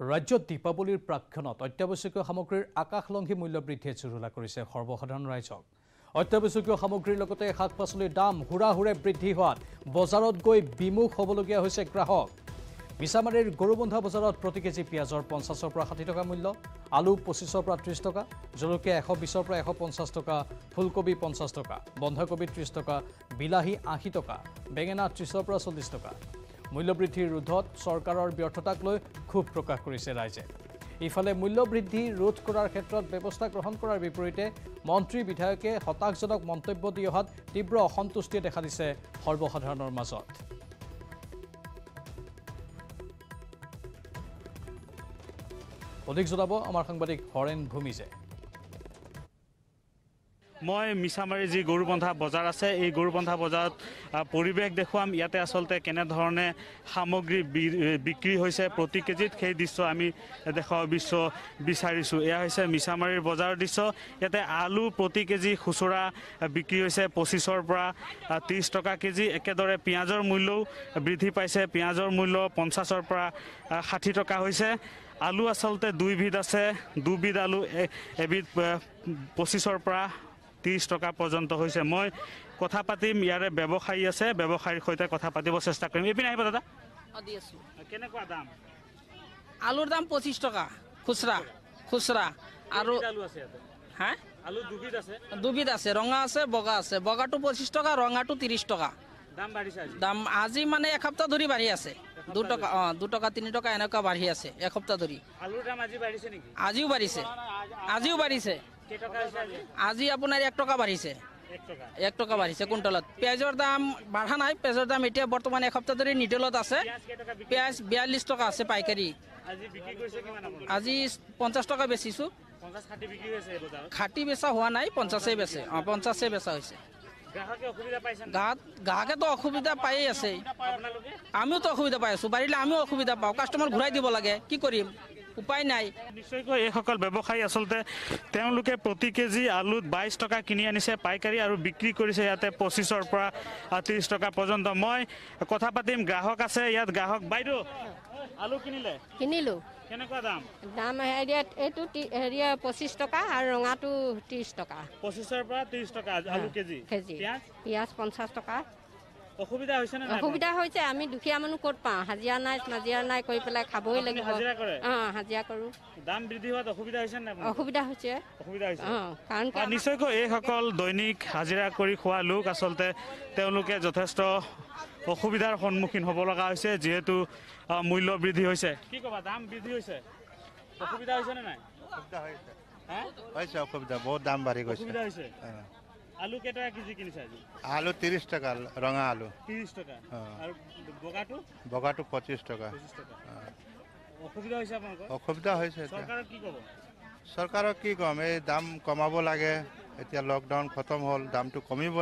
ৰাজ্যত দীপাৱলীৰ প্ৰাক্ষণত অত্যাৱশ্যকীয় সামগ্ৰীৰ আকাশলংঘী মূল্য বৃদ্ধিয়ে জুৰুলা কৰিছে সৰ্বসাধাৰণ ৰাইজক। অত্যাৱশ্যকীয় সামগ্ৰীৰ লগতে শাক পাচলিৰ দাম হুৰাহুৰে বৃদ্ধি হোৱাত বজাৰত গৈ বিমুখ হ'বলগীয়া হৈছে গ্ৰাহক। মিছামাৰীৰ গৰুবন্ধা বজাৰত প্ৰতি কেজি পিঁয়াজৰ পঞ্চাছৰ পৰা ষাঠি টকা মূল্য আলু পঁচিছৰ পৰা ত্ৰিছ টকা জলকীয়া এশ বিছৰ পৰা এশ পঞ্চাছ টকা ফুলকবি পঞ্চাছ টকা বন্ধাকবি ত্ৰিছ টকা বিলাহী আশী টকা বেঙেনা ত্ৰিছৰ পৰা চল্লিছ টকা। মূল্যবৃদ্ধিৰ ৰোধত চৰকাৰৰ ব্যৰ্থতাক লৈ ক্ষোভ প্ৰকাশ কৰিছে ৰাইজে। ইফালে মূল্যবৃদ্ধি ৰোধ কৰাৰ ক্ষেত্ৰত ব্যৱস্থা গ্ৰহণ কৰাৰ বিপৰীতে মন্ত্ৰী বিধায়কে হতাশজনক মন্তব্য দি অহাত তীব্ৰ অসন্তুষ্টিয়ে দেখা দিছে সৰ্বসাধাৰণৰ মাজত। অধিক জনাব আমাৰ সাংবাদিক হৰেণ ভূমিজে। মই মিছামাৰী যি গৰুবন্ধা বজাৰ আছে এই গৰুবন্ধা বজাৰত পৰিৱেশ দেখুৱাম। ইয়াতে আচলতে কেনেধৰণে সামগ্ৰী বিক্ৰী হৈছে প্ৰতি কেজিত সেই দৃশ্য আমি দেখুৱাব বিশ্ব বিচাৰিছোঁ। এয়া হৈছে মিছামাৰীৰ বজাৰৰ দৃশ্য। ইয়াতে আলু প্ৰতি কেজি খুচুৰা বিক্ৰী হৈছে পঁচিছৰ পৰা ত্ৰিছ টকা কেজি। একেদৰে পিঁয়াজৰ মূল্যও বৃদ্ধি পাইছে। পিঁয়াজৰ মূল্য পঞ্চাছৰ পৰা ষাঠি টকা হৈছে। আলু আচলতে দুইবিধ আছে। দুবিধ আলু এবিধ পঁচিছৰ পৰা ত্ৰিছ টকা পৰ্যন্ত হৈছে। মই কথা পাতিম ইয়াৰে ব্যৱসায়ী আছে ব্যৱসায়ীৰ সৈতে কথা পাতিব চেষ্টা কৰিম। এইপিনে আহিব দাদা। কেনেকুৱা দাম? আলুৰ দাম পঁচিছ টকা খুচৰা খুচৰা। আৰু হা? আলু দুবিধ আছে। দুবিধ আছে ৰঙা আছে বগা আছে। বগাটো পঁচিছ টকা ৰঙাটো ত্ৰিছ টকা। দাম আজি। দাম আজি মানে এসপ্তাহ ধৰি বাঢ়ি আছে। দুটকা অঁ দুটকা তিনি টকা এনেকুৱা বাঢ়ি আছে এসপ্তাহ ধৰি। আলুৰ দাম আজি বাঢ়িছে নেকি? আজিও বাঢ়িছে। আজিও বাঢ়িছে। আজি আপোনাৰ এক টকা বাঢ়িছে। এক টকা বাঢ়িছে কুইণ্টলত। পিঁয়াজৰ দাম বাঢ়া নাই পিঁয়াজৰ দাম এতিয়া বৰ্তমান এসপ্তাহ ধৰি নিটেলত আছে। পিঁয়াজ বিয়াল্লিছ টকা আছে পাইকাৰী। আজি পঞ্চাছ টকা বেচিছোঁ। খাটি বেচা হোৱা নাই পঞ্চাছেই বেচে। অঁ পঞ্চাছেই বেচা হৈছে। গ্ৰাহকেতো অসুবিধা পায়েই আছে। আমিওতো অসুবিধা পাই আছোঁ। বাঢ়িলে আমিও অসুবিধা পাওঁ। কাষ্টমাৰ ঘূৰাই দিব লাগে। কি কৰিম? উপায় নাই। নিশ্চয়কৈ এইসকল ব্যৱসায়ী আচলতে তেওঁলোকে প্ৰতি কেজি আলুত বাইছ টকা কিনি আনিছে পাইকাৰী আৰু বিক্ৰী কৰিছে ইয়াতে পঁচিছৰ পৰা ত্ৰিছ টকা পৰ্যন্ত। মই কথা পাতিম গ্ৰাহক আছে ইয়াত। গ্ৰাহক বাইদেউ আলু কিনিলে? কিনিলোঁ। কেনেকুৱা দাম? দাম হেৰিয়াত এইটো হেৰিয়া পঁচিছ টকা আৰু ৰঙাটো ত্ৰিছ টকা। পঁচিছৰ পৰা ত্ৰিছ টকা আলু কেজি। কেজি। পিঁয়াজ? পিঁয়াজ পঞ্চাছ টকা। অসুবিধা হৈছে নে নাই অসুবিধা হৈছে আমি দুখীয়া মানুহ ক'ত পাওঁ? হাজিৰা নাই নাজিৰা নাই কৰি পেলাই খাবই লাগিব? অঁ হাজিৰা কৰোঁ। দাম বৃদ্ধি হোৱাত অসুবিধা হৈছে নে নাই? অসুবিধা হৈছে। অসুবিধা হৈছে। অঁ কাৰণ নিশ্চয়কৈ এইসকল দৈনিক হাজিৰা কৰি খোৱা লোক আচলতে তেওঁলোকে যথেষ্ট অসুবিধাৰ সন্মুখীন হ'ব লগা হৈছে যিহেতু মূল্য বৃদ্ধি হৈছে। কি ক'বা দাম বৃদ্ধি হৈছে? অসুবিধা হৈছে নে নাই? অসুবিধা হৈছে। হা? হৈছে অসুবিধা বহুত দাম বাঢ়ি গৈছে। অসুবিধা হৈছে? অঁ। আলু কেইটকা কেজি কিনিছে আজি? আলু ত্ৰিছ টকা ৰঙা আলু। ত্ৰিছ টকা। অঁ। আৰু বগাটো? বগাটো পঁচিছ টকা। পঁচিছ টকা। অসুবিধা হৈছে আপোনালোকৰ? অসুবিধা হৈছে এতিয়া। চৰকাৰক কি ক'ব? চৰকাৰক কি ক'ম? এই দাম কমাব লাগে। এতিয়া লকডাউন খতম হ'ল দামটো কমিব